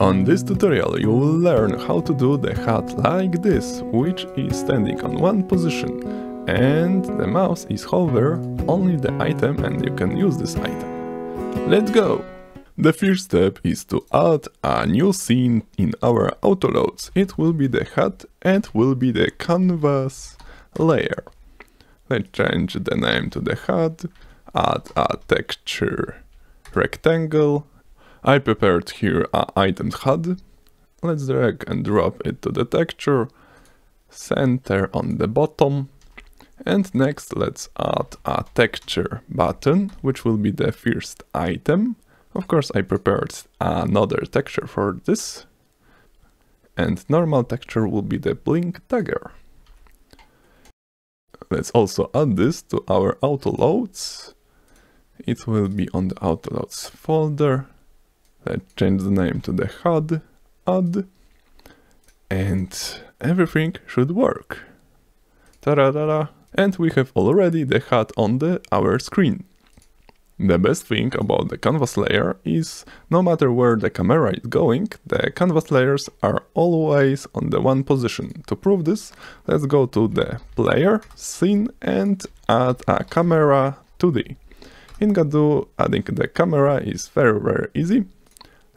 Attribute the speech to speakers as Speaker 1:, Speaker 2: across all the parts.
Speaker 1: On this tutorial you will learn how to do the HUD like this, which is standing on one position and the mouse is hover only the item and you can use this item. Let's go! The first step is to add a new scene in our autoloads. It will be the HUD and will be the canvas layer. Let's change the name to the HUD, add a texture rectangle I prepared here a item HUD. Let's drag and drop it to the texture, center on the bottom. And next let's add a texture button, which will be the first item. Of course I prepared another texture for this. And normal texture will be the blink dagger. Let's also add this to our autoloads. It will be on the autoloads folder Let's change the name to the HUD, add, and everything should work. Ta-da-da-da! And we have already the HUD on the our screen. The best thing about the canvas layer is no matter where the camera is going, the canvas layers are always on the one position. To prove this, let's go to the player, scene and add a camera 2D. In Godot, adding the camera is very very easy.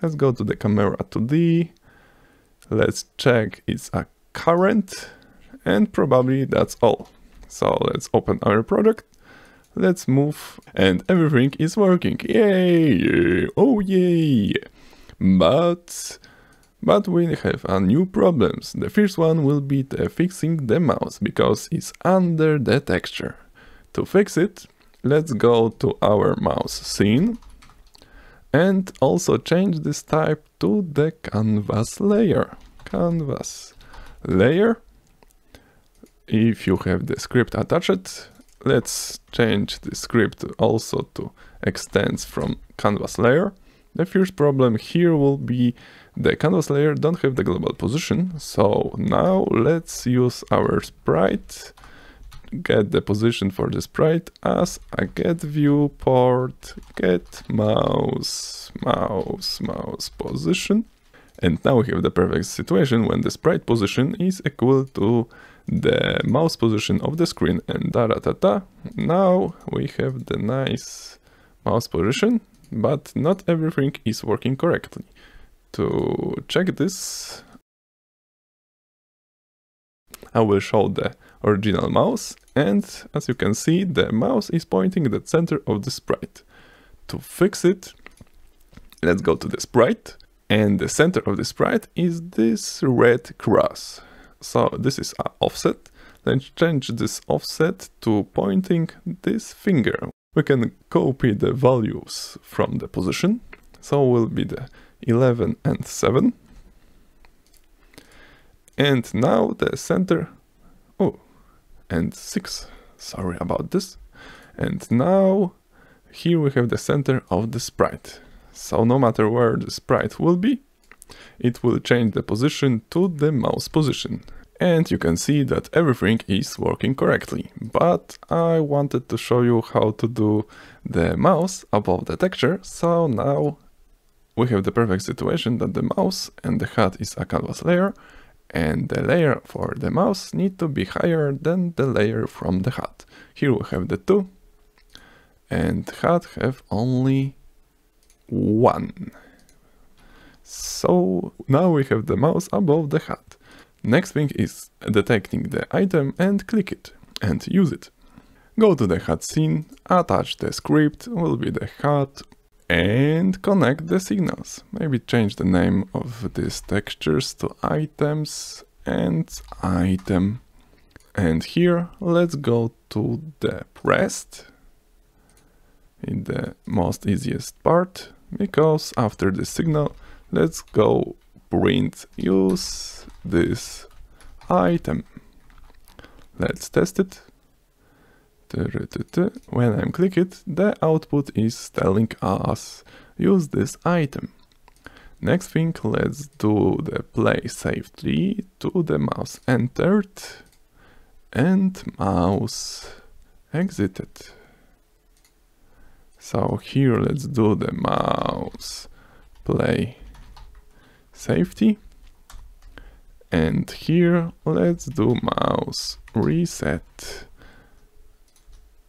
Speaker 1: Let's go to the camera 2D. Let's check it's a current and probably that's all. So let's open our product. Let's move and everything is working. Yay! Oh yay! But but we have a new problems. The first one will be the fixing the mouse because it's under the texture. To fix it, let's go to our mouse scene and also change this type to the canvas layer. Canvas layer. If you have the script attached, let's change the script also to extends from canvas layer. The first problem here will be the canvas layer don't have the global position. So now let's use our sprite get the position for the sprite as a get viewport, get mouse, mouse, mouse position. And now we have the perfect situation when the sprite position is equal to the mouse position of the screen and da da da da. Now we have the nice mouse position, but not everything is working correctly. To check this, I will show the original mouse and as you can see the mouse is pointing the center of the sprite. To fix it, let's go to the sprite and the center of the sprite is this red cross. So this is our offset. Let's change this offset to pointing this finger. We can copy the values from the position. So will be the 11 and 7. And now the center, oh, and 6, sorry about this. And now here we have the center of the sprite. So no matter where the sprite will be, it will change the position to the mouse position. And you can see that everything is working correctly. But I wanted to show you how to do the mouse above the texture. So now we have the perfect situation that the mouse and the HUD is a canvas layer and the layer for the mouse need to be higher than the layer from the HUD. Here we have the two and HUD have only one. So now we have the mouse above the HUD. Next thing is detecting the item and click it and use it. Go to the HUD scene, attach the script, will be the HUD and connect the signals. Maybe change the name of these textures to items and item. And here let's go to the pressed in the most easiest part because after the signal let's go print use this item. Let's test it. When I'm click it, the output is telling us use this item. Next thing, let's do the play safely to the mouse entered and mouse exited. So here let's do the mouse play safety. And here, let's do mouse reset.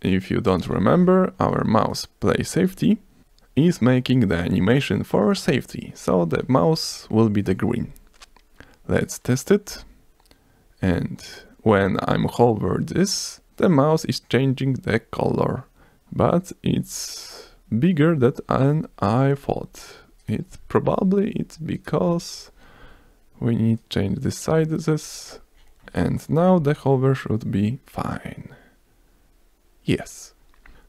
Speaker 1: If you don't remember, our mouse play safety is making the animation for safety, so the mouse will be the green. Let's test it. And when I'm hover this, the mouse is changing the color, but it's bigger than I thought. It probably it's because we need change the sizes and now the hover should be fine. Yes.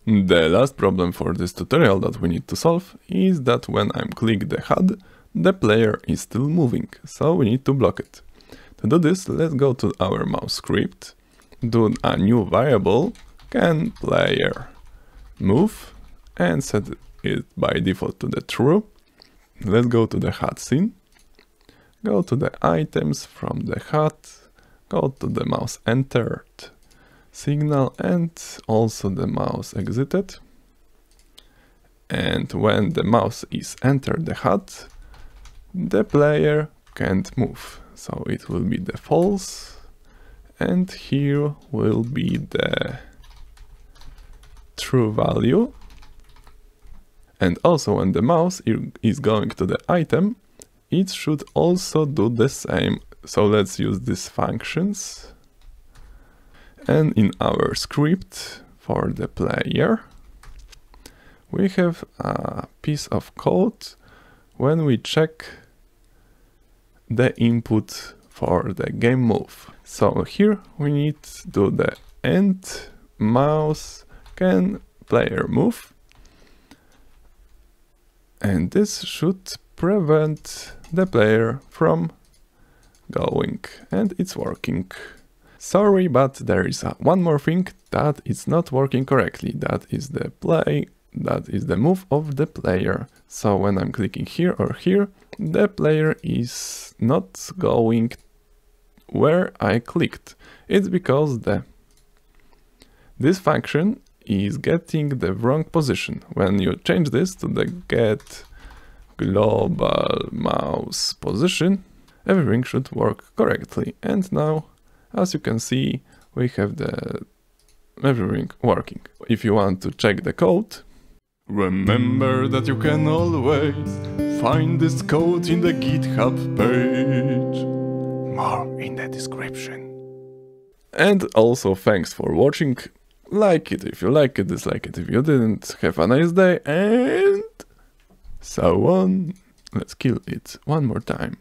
Speaker 1: The last problem for this tutorial that we need to solve is that when I'm click the HUD, the player is still moving, so we need to block it. To do this, let's go to our mouse script, do a new variable, can player move, and set it by default to the true. Let's go to the HUD scene, go to the items from the HUD, go to the mouse entered signal and also the mouse exited. And when the mouse is entered the HUD, the player can't move. So it will be the false and here will be the true value. And also when the mouse is going to the item, it should also do the same. So let's use these functions. And in our script for the player, we have a piece of code when we check the input for the game move. So here we need to do the end mouse can player move. And this should prevent the player from going and it's working. Sorry, but there is a, one more thing that is not working correctly. That is the play, that is the move of the player. So when I'm clicking here or here, the player is not going where I clicked. It's because the this function is getting the wrong position. When you change this to the get global mouse position, everything should work correctly. And now, as you can see, we have the everything working. If you want to check the code, remember that you can always find this code in the GitHub page. More in the description. And also thanks for watching like it if you like it, dislike it if you didn't. Have a nice day and so on. Let's kill it one more time.